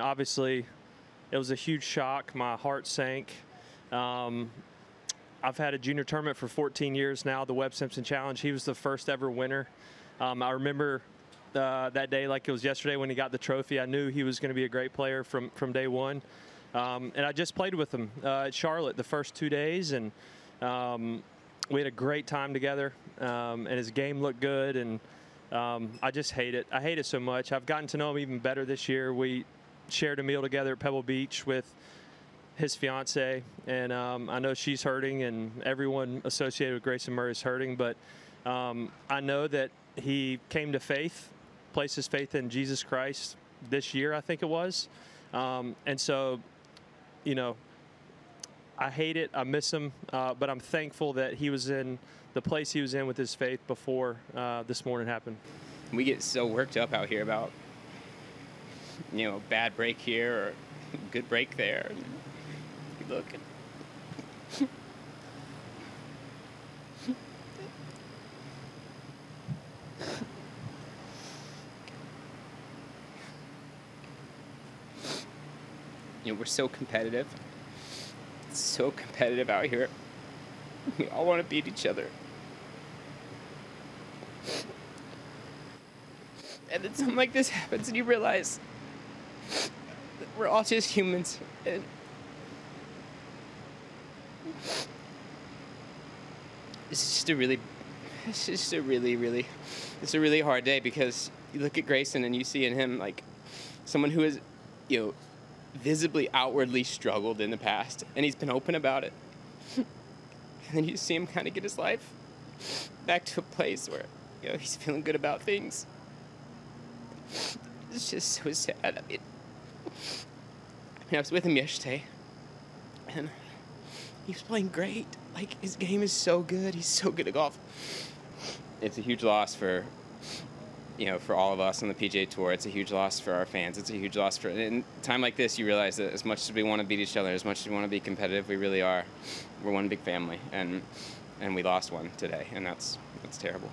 Obviously, it was a huge shock. My heart sank. Um, I've had a junior tournament for 14 years now, the Webb Simpson Challenge. He was the first ever winner. Um, I remember uh, that day like it was yesterday when he got the trophy. I knew he was going to be a great player from, from day one. Um, and I just played with him uh, at Charlotte the first two days, and um, we had a great time together. Um, and his game looked good, and um, I just hate it. I hate it so much. I've gotten to know him even better this year. We shared a meal together at Pebble Beach with his fiance, and um, I know she's hurting, and everyone associated with Grayson Murray is hurting. But um, I know that he came to faith, placed his faith in Jesus Christ this year, I think it was, um, and so, you know, I hate it. I miss him, uh, but I'm thankful that he was in the place he was in with his faith before uh, this morning happened. We get so worked up out here about, you know, bad break here or good break there. Look. you know, we're so competitive. So competitive out here. We all want to beat each other. And then something like this happens, and you realize we're all just humans. And it's just a really, it's just a really, really, it's a really hard day because you look at Grayson and you see in him like someone who is, you know, visibly outwardly struggled in the past, and he's been open about it. and then you see him kind of get his life back to a place where you know he's feeling good about things. It's just so sad. I mean, I, mean, I was with him yesterday, and he was playing great. Like his game is so good. He's so good at golf. It's a huge loss for you know, for all of us on the PGA Tour, it's a huge loss for our fans. It's a huge loss for. In time like this, you realize that as much as we want to beat each other, as much as we want to be competitive, we really are. We're one big family, and and we lost one today, and that's that's terrible.